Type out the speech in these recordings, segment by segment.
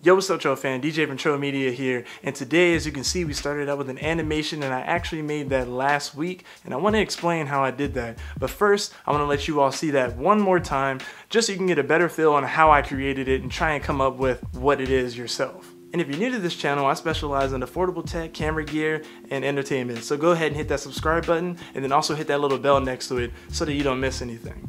Yo, what's up, Tro fan? DJ from Media here. And today, as you can see, we started out with an animation and I actually made that last week. And I want to explain how I did that. But first, I want to let you all see that one more time, just so you can get a better feel on how I created it and try and come up with what it is yourself. And if you're new to this channel, I specialize in affordable tech, camera gear, and entertainment. So go ahead and hit that subscribe button and then also hit that little bell next to it so that you don't miss anything.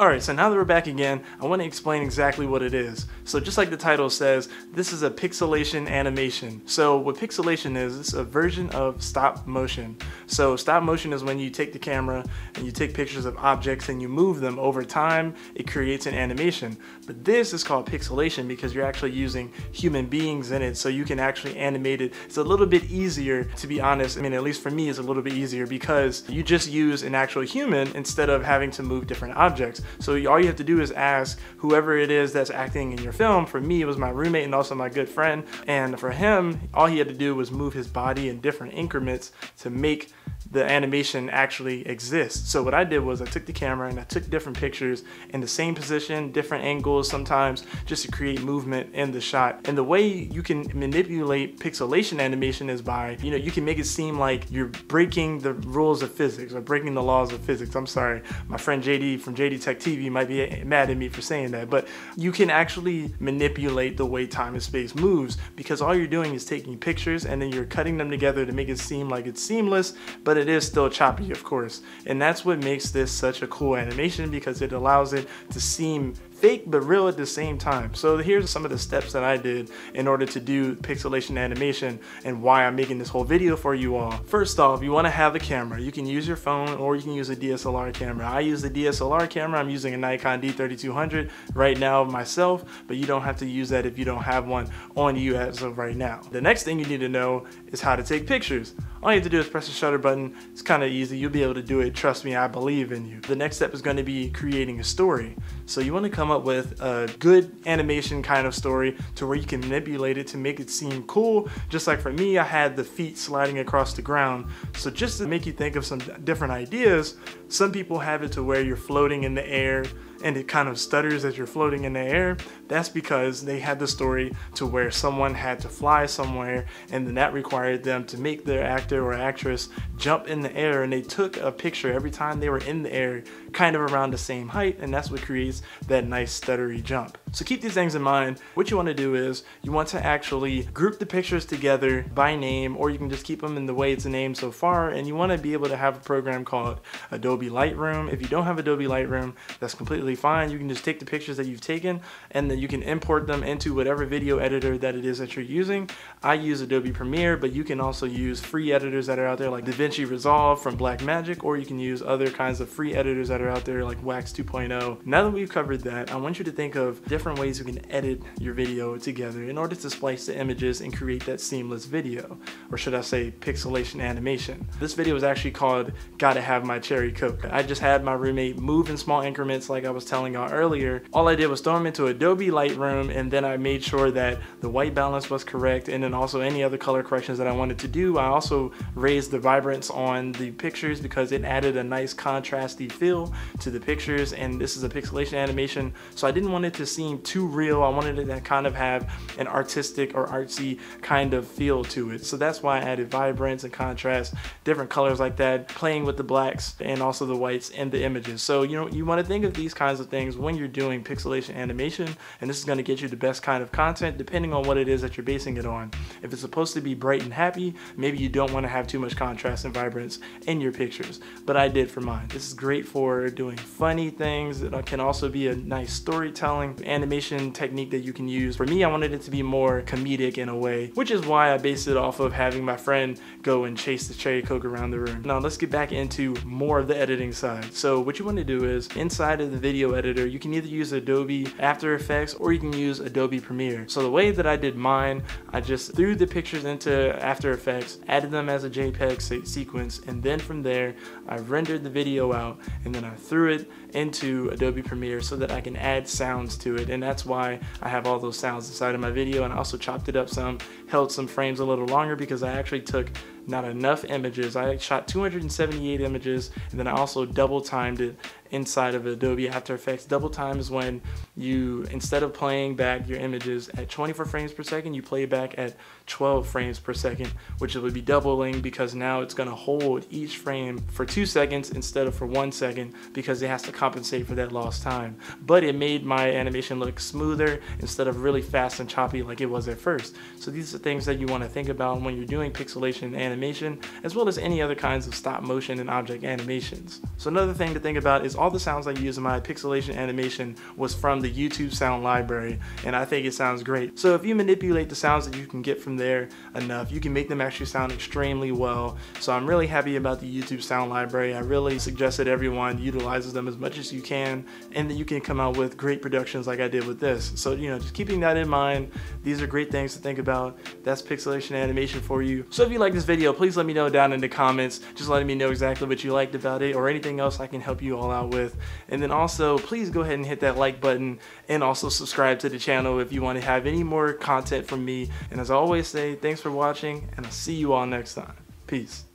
Alright, so now that we're back again, I want to explain exactly what it is. So just like the title says, this is a pixilation animation. So what pixilation is, it's a version of stop motion. So stop motion is when you take the camera and you take pictures of objects and you move them over time, it creates an animation. But this is called pixilation because you're actually using human beings in it so you can actually animate it. It's a little bit easier to be honest. I mean, at least for me, it's a little bit easier because you just use an actual human instead of having to move different objects. So all you have to do is ask whoever it is that's acting in your film. For me, it was my roommate and also my good friend. And for him, all he had to do was move his body in different increments to make the animation actually exists. So what I did was I took the camera and I took different pictures in the same position, different angles sometimes, just to create movement in the shot. And the way you can manipulate pixilation animation is by, you know, you can make it seem like you're breaking the rules of physics or breaking the laws of physics. I'm sorry, my friend JD from JD Tech TV might be mad at me for saying that, but you can actually manipulate the way time and space moves because all you're doing is taking pictures and then you're cutting them together to make it seem like it's seamless, but it is still choppy, of course. And that's what makes this such a cool animation because it allows it to seem fake but real at the same time. So here's some of the steps that I did in order to do pixilation animation and why I'm making this whole video for you all. First off, you want to have a camera. You can use your phone or you can use a DSLR camera. I use the DSLR camera. I'm using a Nikon D3200 right now myself, but you don't have to use that if you don't have one on you as of right now. The next thing you need to know is how to take pictures. All you have to do is press the shutter button. It's kind of easy. You'll be able to do it. Trust me, I believe in you. The next step is going to be creating a story. So you want to come come up with a good animation kind of story to where you can manipulate it to make it seem cool. Just like for me, I had the feet sliding across the ground. So just to make you think of some different ideas, some people have it to where you're floating in the air and it kind of stutters as you're floating in the air, that's because they had the story to where someone had to fly somewhere and then that required them to make their actor or actress jump in the air and they took a picture every time they were in the air kind of around the same height and that's what creates that nice stuttery jump. So keep these things in mind. What you want to do is you want to actually group the pictures together by name or you can just keep them in the way it's named so far and you want to be able to have a program called Adobe Lightroom. If you don't have Adobe Lightroom, that's completely perfectly fine. You can just take the pictures that you've taken and then you can import them into whatever video editor that it is that you're using. I use Adobe Premiere, but you can also use free editors that are out there like DaVinci Resolve from Blackmagic, or you can use other kinds of free editors that are out there like Wax 2.0. Now that we've covered that, I want you to think of different ways you can edit your video together in order to splice the images and create that seamless video, or should I say pixilation animation. This video is actually called Gotta Have My Cherry Coke. I just had my roommate move in small increments like I was was telling y'all earlier, all I did was throw them into Adobe Lightroom and then I made sure that the white balance was correct and then also any other color corrections that I wanted to do. I also raised the vibrance on the pictures because it added a nice contrasty feel to the pictures and this is a pixilation animation so I didn't want it to seem too real. I wanted it to kind of have an artistic or artsy kind of feel to it. So that's why I added vibrance and contrast, different colors like that, playing with the blacks and also the whites in the images. So you know you want to think of these kinds kinds of things when you're doing pixilation animation and this is going to get you the best kind of content depending on what it is that you're basing it on. If it's supposed to be bright and happy, maybe you don't want to have too much contrast and vibrance in your pictures, but I did for mine. This is great for doing funny things. It uh, can also be a nice storytelling animation technique that you can use. For me, I wanted it to be more comedic in a way, which is why I based it off of having my friend go and chase the cherry coke around the room. Now let's get back into more of the editing side. So what you want to do is inside of the video video editor, you can either use Adobe After Effects or you can use Adobe Premiere. So the way that I did mine, I just threw the pictures into After Effects, added them as a JPEG se sequence, and then from there, I rendered the video out and then I threw it into Adobe Premiere so that I can add sounds to it. And that's why I have all those sounds inside of my video. And I also chopped it up some, held some frames a little longer because I actually took not enough images. I shot 278 images and then I also double timed it inside of Adobe After Effects. Double time is when you, instead of playing back your images at 24 frames per second, you play back at 12 frames per second, which it would be doubling because now it's gonna hold each frame for two seconds instead of for one second because it has to compensate for that lost time. But it made my animation look smoother instead of really fast and choppy like it was at first. So these are things that you wanna think about when you're doing pixilation animation, as well as any other kinds of stop motion and object animations. So another thing to think about is all the sounds I use in my pixilation animation was from the YouTube sound library, and I think it sounds great. So if you manipulate the sounds that you can get from there enough, you can make them actually sound extremely well. So I'm really happy about the YouTube sound library. I really suggest that everyone utilizes them as much as you can, and that you can come out with great productions like I did with this. So, you know, just keeping that in mind, these are great things to think about. That's pixilation animation for you. So if you like this video, please let me know down in the comments, just letting me know exactly what you liked about it or anything else I can help you all out with. And then also, please go ahead and hit that like button and also subscribe to the channel if you want to have any more content from me. And as I always say, thanks for watching and I'll see you all next time. Peace.